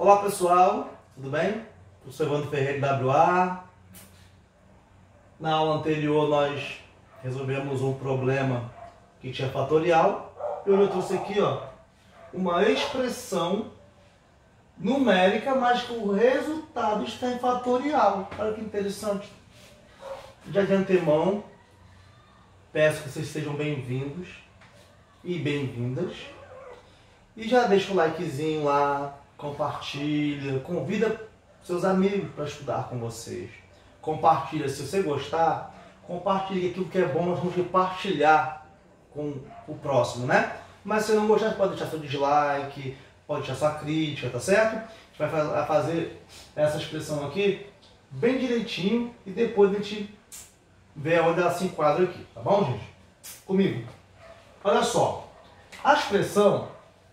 Olá pessoal, tudo bem? Professor Evandro Ferreira WA. Na aula anterior nós resolvemos um problema que tinha fatorial. E eu trouxe aqui ó, uma expressão numérica, mas que o resultado está em fatorial. Olha que interessante. Já de antemão, peço que vocês sejam bem-vindos e bem-vindas. E já deixa o likezinho lá, compartilha, convida seus amigos para estudar com vocês. Compartilha, se você gostar, compartilhe aquilo que é bom, nós vamos compartilhar com o próximo, né? Mas se não gostar, pode deixar seu dislike, pode deixar sua crítica, tá certo? A gente vai fazer essa expressão aqui bem direitinho e depois a gente vê onde ela se enquadra aqui, tá bom, gente? Comigo. Olha só, a expressão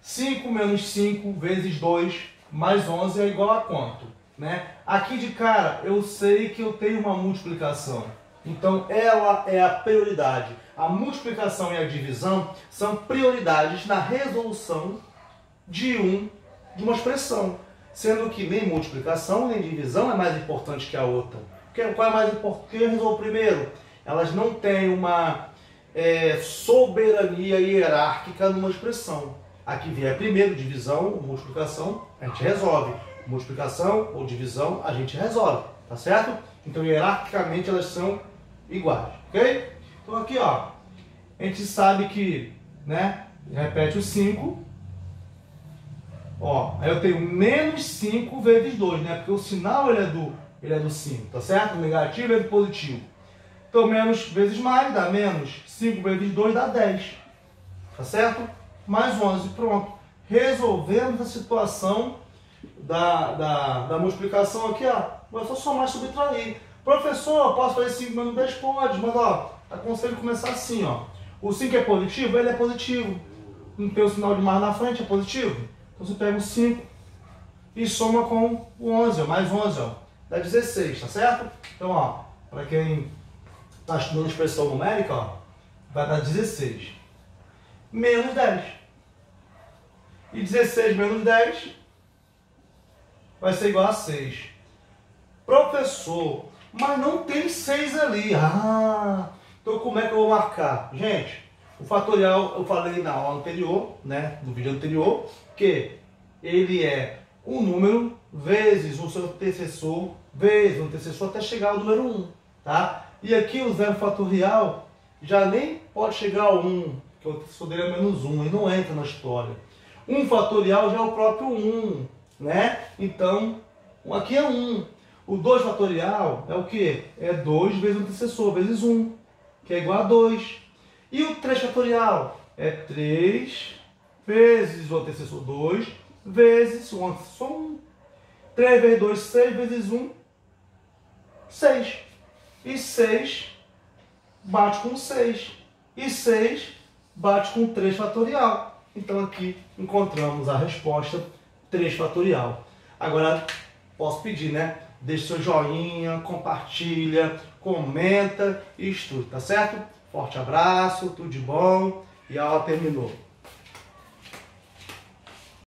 5 menos 5 vezes 2 mais 11 é igual a quanto? Né? Aqui de cara, eu sei que eu tenho uma multiplicação. Então, ela é a prioridade. A multiplicação e a divisão são prioridades na resolução de, um, de uma expressão. Sendo que nem multiplicação nem divisão é mais importante que a outra. Qual é mais importante? Quem resolve primeiro? Elas não têm uma é, soberania hierárquica numa expressão. Aqui vier primeiro divisão ou multiplicação, a gente resolve. Multiplicação ou divisão, a gente resolve. Tá certo? Então, hierarquicamente, elas são iguais. Ok? Então, aqui, ó, a gente sabe que, né? Repete o 5. Ó, aí eu tenho menos 5 vezes 2, né? Porque o sinal ele é do, ele é do 5, tá certo? O negativo é do positivo. Então, menos vezes mais dá menos. 5 vezes 2 dá 10. Tá certo? Mais 11. Pronto. Resolvemos a situação da, da, da multiplicação aqui, ó. Vou só somar e subtrair. Professor, posso fazer 5 menos 10? Pode, mas ó, aconselho começar assim, ó. O 5 é positivo? Ele é positivo. Não tem o sinal de mais na frente, é positivo? Então você pega o 5 e soma com o 11, ó, mais 11, ó. Dá 16, tá certo? Então, ó, para quem está estudando expressão numérica, ó, vai dar 16. Menos 10. E 16 menos 10 vai ser igual a 6. Professor, mas não tem 6 ali. Ah, então como é que eu vou marcar? Gente, o fatorial eu falei na aula anterior, né, no vídeo anterior, que ele é um número vezes o seu antecessor, vezes o antecessor até chegar ao número 1, tá? E aqui o zero fatorial já nem pode chegar ao 1, o antecessor dele é menos 1, e não entra na história. 1 fatorial já é o próprio 1, né? Então, aqui é 1. O 2 fatorial é o que? É 2 vezes o antecessor, vezes 1, que é igual a 2. E o 3 fatorial? É 3 vezes o antecessor 2, vezes o antecessor 1. 3 vezes 2, 6 vezes 1, 6. E 6 bate com 6. E 6 bate com 3 fatorial. Então aqui encontramos a resposta 3 fatorial. Agora posso pedir, né? Deixe seu joinha, compartilha, comenta e estude, tá certo? Forte abraço, tudo de bom e a aula terminou.